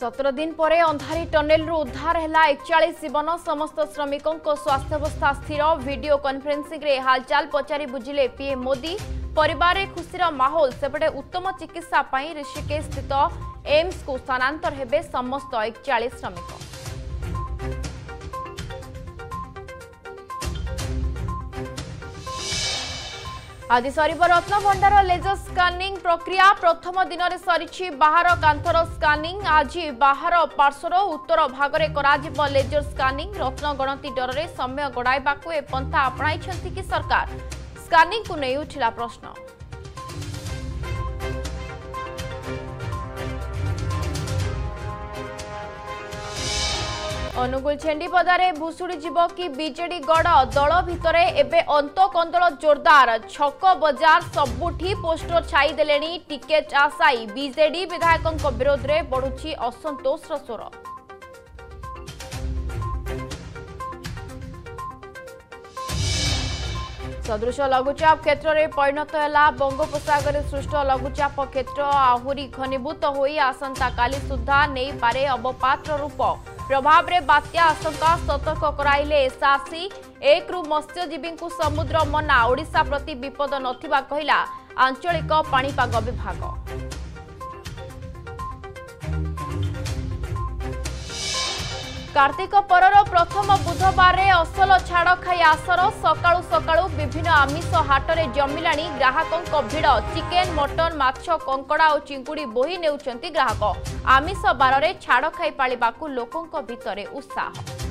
ସତର ଦିନ ପରେ ଅନ୍ଧାରୀ ଟନେଲରୁ ଉଦ୍ଧାର ହେଲା ଏକଚାଳିଶ ଜୀବନ ସମସ୍ତ ଶ୍ରମିକଙ୍କ ସ୍ୱାସ୍ଥ୍ୟାବସ୍ଥା ସ୍ଥିର ଭିଡିଓ କନଫରେନ୍ସିଂରେ ହାଲଚାଲ ପଚାରି ବୁଝିଲେ ପିଏମ୍ ମୋଦି ପରିବାରରେ ଖୁସିର ମାହୋଲ ସେପଟେ ଉତ୍ତମ ଚିକିତ୍ସା ପାଇଁ ଋଷିକେଶ ସ୍ଥିତ ଏମ୍ସକୁ ସ୍ଥାନାନ୍ତର ହେବେ ସମସ୍ତ ଏକଚାଳିଶ ଶ୍ରମିକ আজ সরব রত্নভণ্ডার লেজর স্কানিং প্রক্রিয়া প্রথম দিনরে সরিছি বাহার কাঁথর স্কানিং আজ বাহার পার্শ্বর উত্তর ভাগরে করাযিব লেজর স্কানিং রত্ন গণতি ডরের সময় গড়াইবাকু এ পন্থা আপনাইছেন কি সরকার স্কানিংকু নেই উঠিলা প্রশ্ন ଅନୁଗୁଳ ଛେଣ୍ଡିପଦାରେ ଭୁଷୁଡ଼ି ଯିବ କି ବିଜେଡି ଗଡ଼ ଦଳ ଭିତରେ ଏବେ ଅନ୍ତକନ୍ଦଳ ଜୋରଦାର ଛକ ବଜାର ସବୁଠି ପୋଷ୍ଟର ଛାଇଦେଲେଣି ଟିକେଟ୍ ଆଶାୟୀ ବିଜେଡି ବିଧାୟକଙ୍କ ବିରୋଧରେ ବଢ଼ୁଛି ଅସନ୍ତୋଷର ସ୍ୱର ସଦୃଶ ଲଘୁଚାପ କ୍ଷେତ୍ରରେ ପରିଣତ ହେଲା ବଙ୍ଗୋପସାଗରରେ ସୃଷ୍ଟ ଲଘୁଚାପ କ୍ଷେତ୍ର ଆହୁରି ଘନୀଭୂତ ହୋଇ ଆସନ୍ତାକାଲି ସୁଦ୍ଧା ନେଇପାରେ ଅବପାତ୍ର ରୂପ ପ୍ରଭାବରେ ବାତ୍ୟା ଆଶଙ୍କା ସତର୍କ କରାଇଲେ ଏସ୍ଆର୍ସି ଏକରୁ ମତ୍ସ୍ୟଜୀବୀଙ୍କୁ ସମୁଦ୍ର ମନା ଓଡ଼ିଶା ପ୍ରତି ବିପଦ ନଥିବା କହିଲା ଆଞ୍ଚଳିକ ପାଣିପାଗ ବିଭାଗ କାର୍ତ୍ତିକ ପରର ପ୍ରଥମ ବୁଧବାରରେ ଅସଲ ଛାଡ଼ ଖାଇ ଆସର ସକାଳୁ ସକାଳୁ ବିଭିନ୍ନ ଆମିଷ ହାଟରେ ଜମିଲାଣି ଗ୍ରାହକଙ୍କ ଭିଡ଼ ଚିକେନ୍ ମଟନ୍ ମାଛ କଙ୍କଡ଼ା ଓ ଚିଙ୍ଗୁଡ଼ି ବୋହି ନେଉଛନ୍ତି ଗ୍ରାହକ ଆମିଷ ବାରରେ ଛାଡ଼ ଖାଇ ପାଳିବାକୁ ଲୋକଙ୍କ ଭିତରେ ଉତ୍ସାହ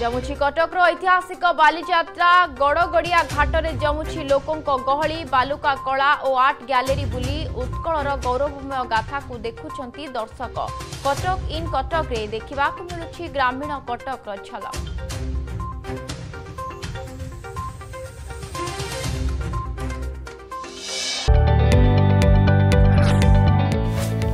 ଜମୁଛି କଟକର ଐତିହାସିକ ବାଲିଯାତ୍ରା ଗଡ଼ଗଡ଼ିଆ ଘାଟରେ ଜମୁଛି ଲୋକଙ୍କ ଗହଳି ବାଲୁକା କଳା ଓ ଆର୍ଟ ଗ୍ୟାଲେରୀ ବୁଲି ଉତ୍କଳର ଗୌରବମୟ ଗାଥାକୁ ଦେଖୁଛନ୍ତି ଦର୍ଶକ କଟକ ଇନ୍ କଟକରେ ଦେଖିବାକୁ ମିଳୁଛି ଗ୍ରାମୀଣ କଟକର ଝଲକ